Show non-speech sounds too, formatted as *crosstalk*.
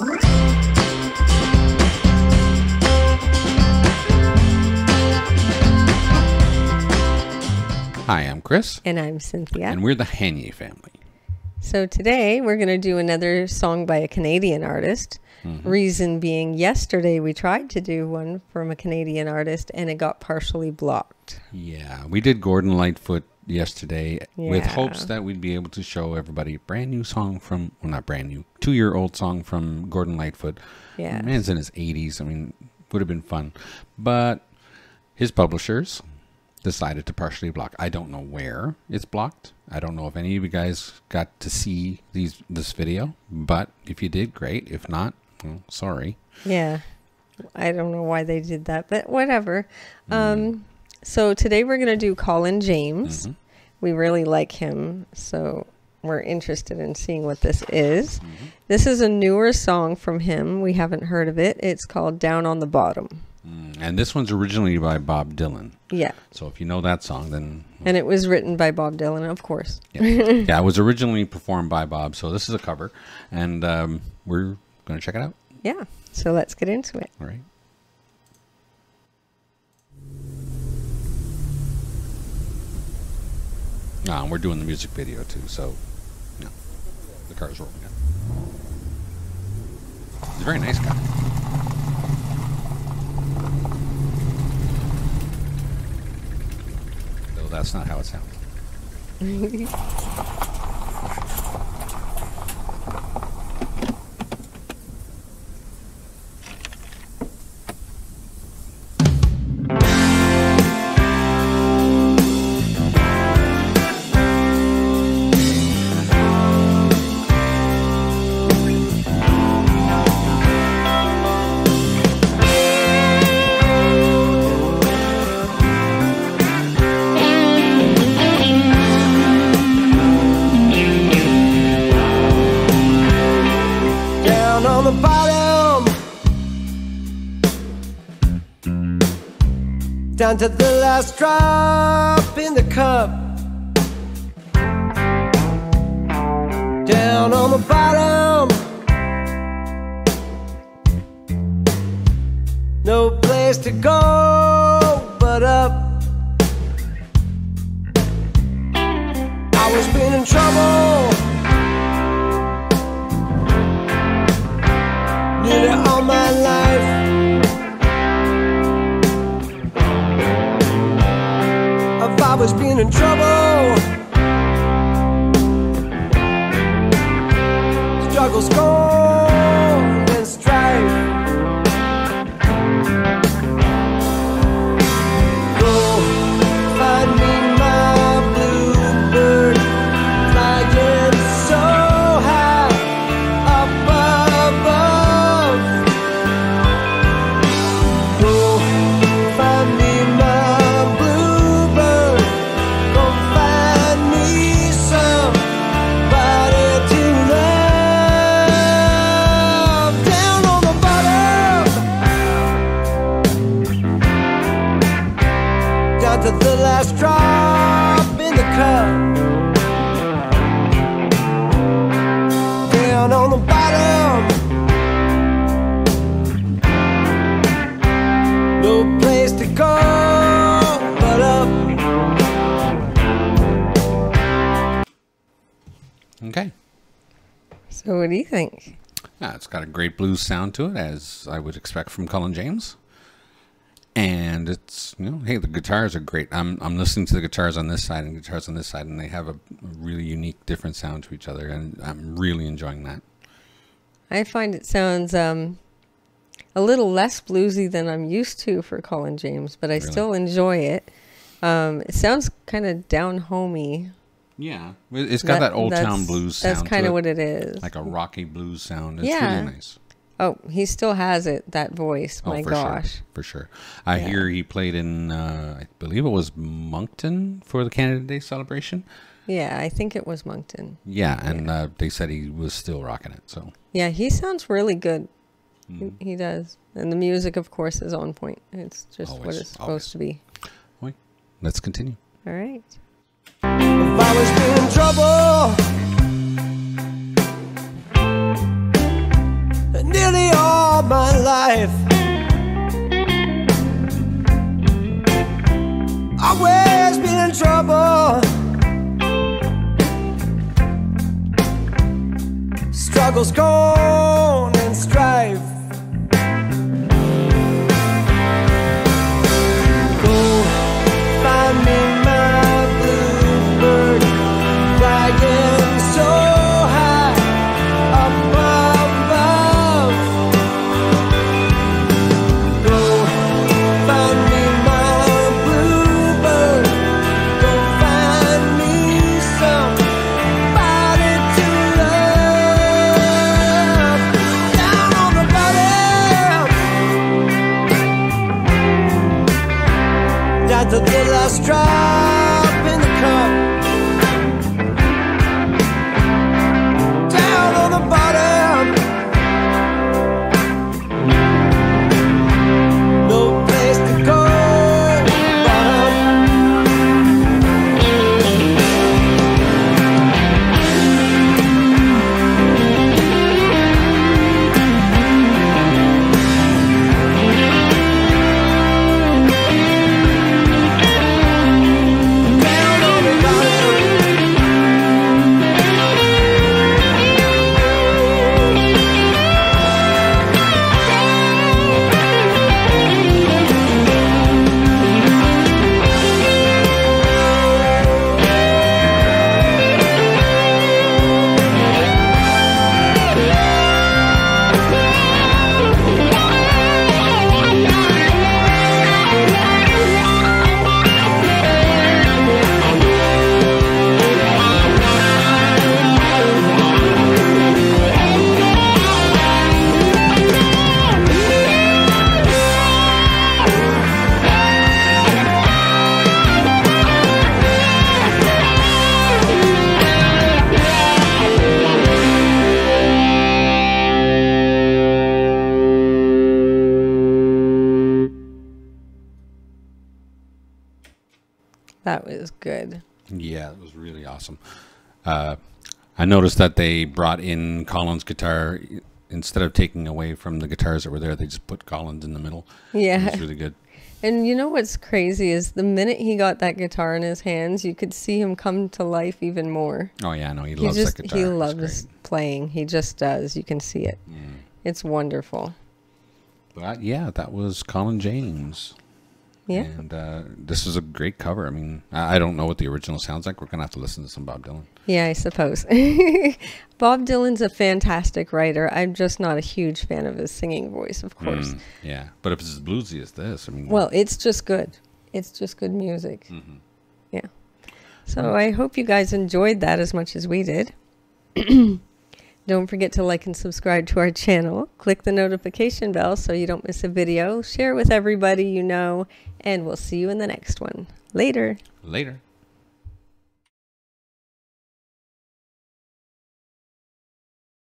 Hi, I'm Chris, And I'm Cynthia. and we're the Hanier family. so today we're going to do another song by a Canadian artist. Mm-hmm. Reason being, yesterday we tried to do one from a Canadian artist and it got partially blocked. Yeah, we did Gordon Lightfoot yesterday with hopes that we'd be able to show everybody a brand new song from, well, not brand new, two year old song from Gordon Lightfoot. Yeah. Man's in his 80s. I mean, would have been fun. But his publishers decided to partially block. I don't know where it's blocked. I don't know if any of you guys got to see these this video, but if you did, great. If not, well, sorry. Yeah. I don't know why they did that, but whatever. Mm. Um, so today we're going to do Colin James. Mhm. We really like him, so we're interested in seeing what this is. Mm-hmm. This is a newer song from him. We haven't heard of it. It's called Down on the Bottom. Mm, And this one's originally by Bob Dylan. Yeah. So if you know that song, then And it was written by Bob Dylan, of course. yeah, *laughs* yeah it was originally performed by Bob. So this is a cover, and um, we're going to check it out. Yeah. So let's get into it. All right. Ah, and we're doing the music video too, so no, the car's rolling in. He's a very nice guy. Though that's not how it sounds. *laughs* down to the last drop in the cup. Down on the bottom, no place to go but up. I was been in trouble. nearly all my life. Always been in trouble. Down on the bottom. No place to go but up. Okay. So what do you think? Yeah, it's got a great blues sound to it, as I would expect from Colin James. And it's you know, hey, the guitars are great. I'm I'm listening to the guitars on this side and guitars on this side, and they have a really unique, different sound to each other, and I'm really enjoying that. I find it sounds um, a little less bluesy than I'm used to for Colin James, but I Really? still enjoy it. Um, it sounds kind of down homey. Yeah, It- it's got that, old town blues sound. That's kind of what it is. like a rocky blues sound. It's Yeah. really nice. Oh, he still has it. That voice. My oh, for gosh. sure, for sure. I Yeah. hear he played in, uh, I believe it was Moncton for the Canada Day celebration. Yeah, I think it was Moncton. Yeah, and Uh, they said he was still rocking it. So Yeah, he sounds really good. Mm-hmm. He, he does. And the music, of course, is on point. It's just what Always, it's supposed always. to be. Oi, let's continue. All right. Life. Always been in trouble. Struggles gone and strife. Bottom. Got the last drop was good. Yeah, it was really awesome. Uh, I noticed that they brought in Colin's guitar instead of taking away from the guitars that were there. They just put Colin's in the middle. It Yeah. was really good. And you know what's crazy is the minute he got that guitar in his hands, you could see him come to life even more. Oh yeah, no, he He loves just that guitar. he loves playing. He just does. You can see it. It's wonderful. But yeah, that was Colin James. Yeah. And uh, this is a great cover. I mean, I don't know what the original sounds like. We're gonna have to listen to some Bob Dylan. Yeah, I suppose. *laughs* Bob Dylan's a fantastic writer. I'm just not a huge fan of his singing voice, of course. Mm, yeah, but if it's as bluesy as this, I mean, Well, it's just good. It's just good music. Mm-hmm. Yeah. So I hope you guys enjoyed that as much as we did. *clears throat* don't forget to like and subscribe to our channel. Click the notification bell so you don't miss a video. Share with everybody you know, and we'll see you in the next one. Later. later.